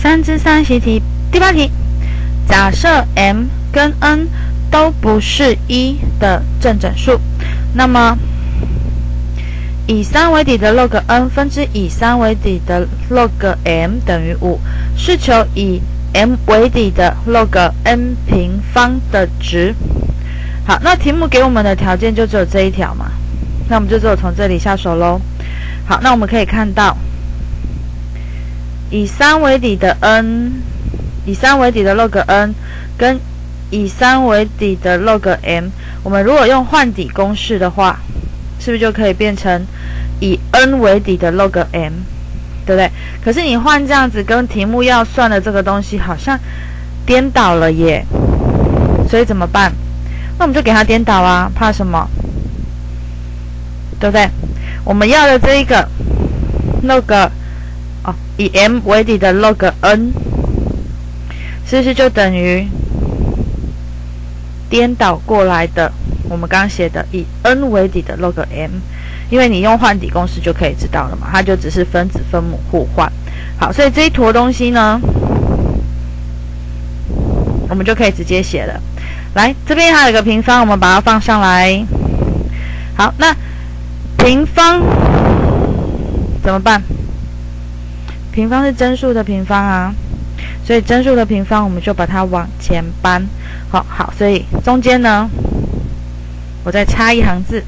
三之三习题第八题，假设 m 跟 n 都不是一的正整数，那么以三为底的 log n 分之以三为底的 log m 等于五，是求以 m 为底的 log n 平方的值。好，那题目给我们的条件就只有这一条嘛，那我们就只有从这里下手喽。好，那我们可以看到，以三为底的 n，以三为底的 log n 跟以三为底的 log m，我们如果用换底公式的话，是不是就可以变成以 n 为底的 log m，对不对？可是你换这样子，跟题目要算的这个东西好像颠倒了耶，所以怎么办？那我们就给它颠倒啊，怕什么？对不对？我们要的这一个 log 哦，以 m 为底的 log n，是不是就等于颠倒过来的？我们刚刚写的以 n 为底的 log m，因为你用换底公式就可以知道了嘛，它就只是分子分母互换。好，所以这一坨东西呢，我们就可以直接写了。来，这边还有一个平方，我们把它放上来。好，那平方怎么办？平方是真数的平方啊，所以真数的平方我们就把它往前搬。好好，所以中间呢，我再插一行字，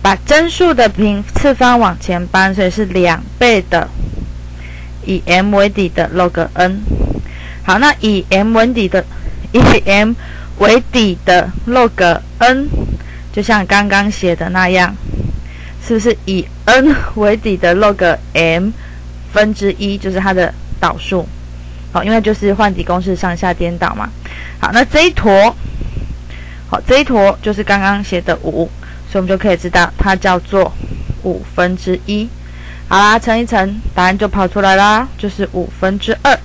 把真数的平次方往前搬，所以是两倍的以 m 为底的 log n。好，那以 m 为底的以 m 为底的 log n，就像刚刚写的那样，是不是以 n 为底的 log m 分之一就是它的导数？好，因为就是换底公式上下颠倒嘛。好，那这一坨，好，这一坨就是刚刚写的五，所以我们就可以知道它叫做五分之一。好啦，乘一乘，答案就跑出来啦，就是五分之二。